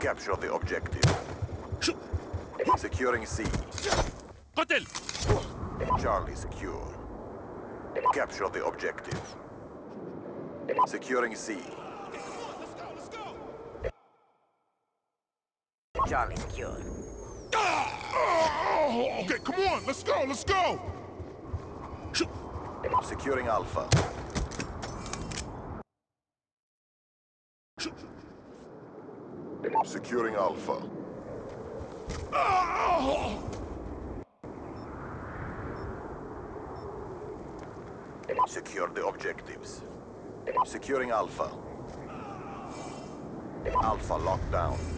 Capture the objective. Securing C. Hotel. Charlie secure. Capture the objective. Securing C. Charlie secure. Ah! Okay, come on, let's go, let's go! Securing Alpha. Securing Alpha. Secure the objectives. Securing Alpha. Alpha locked down.